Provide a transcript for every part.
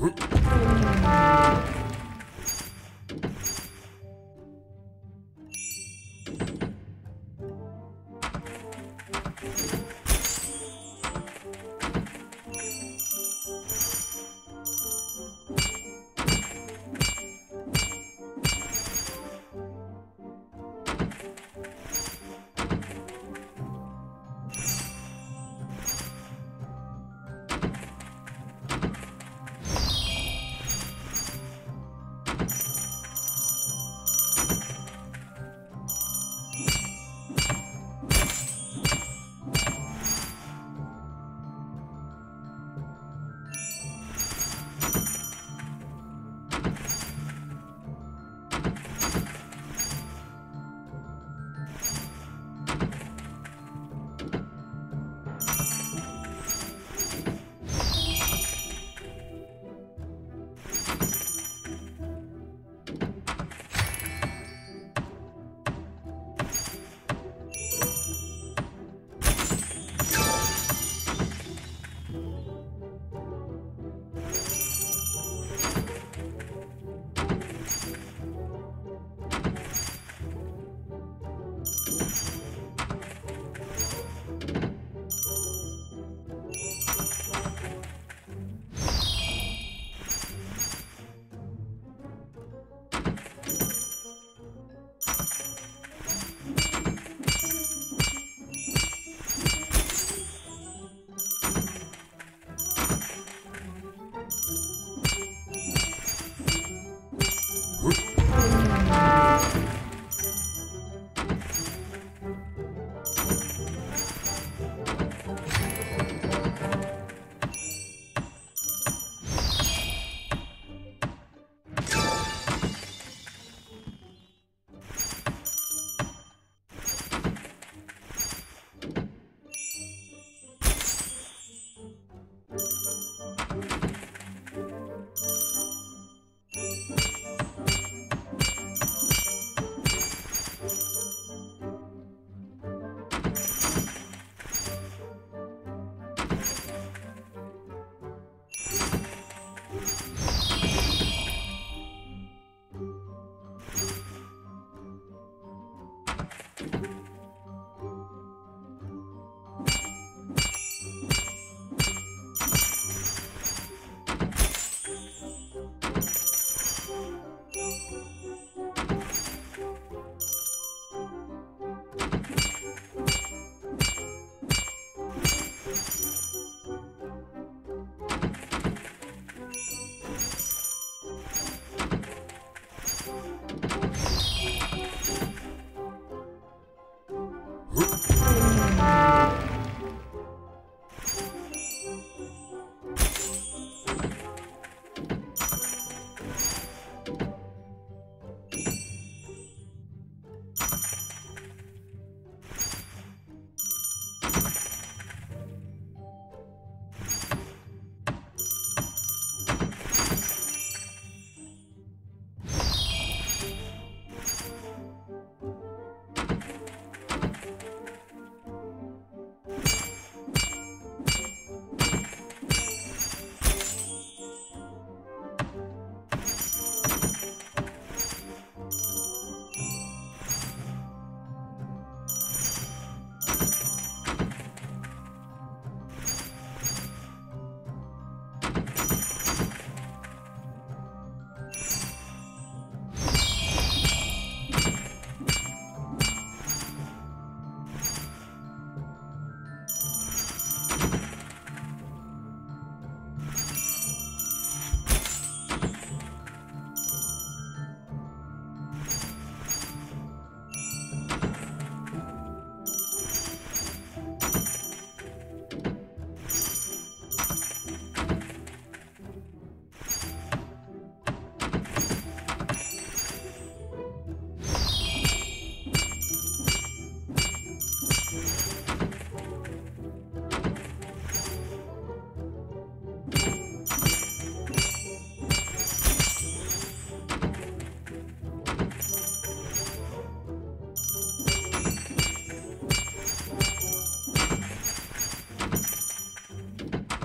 Huh?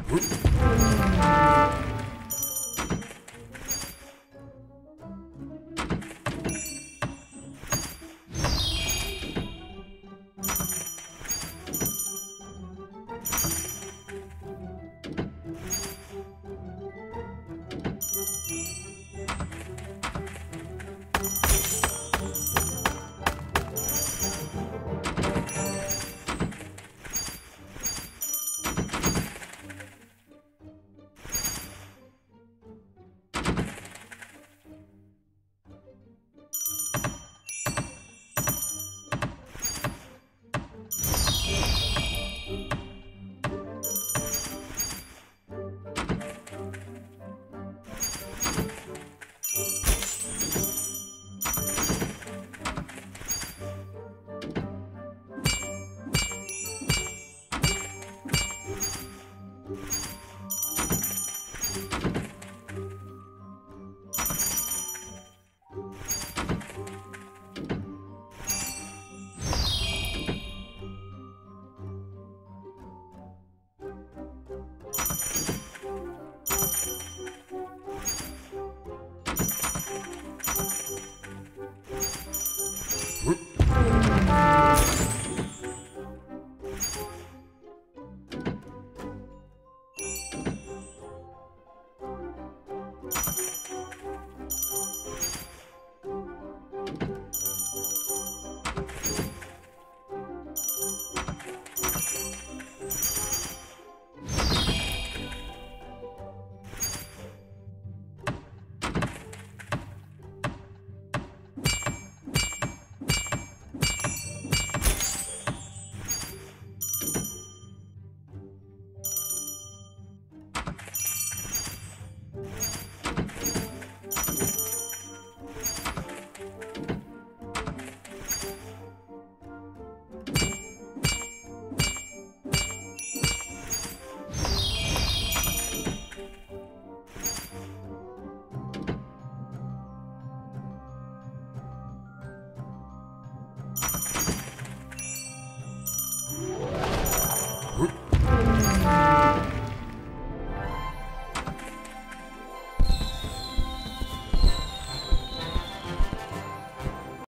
Whoop.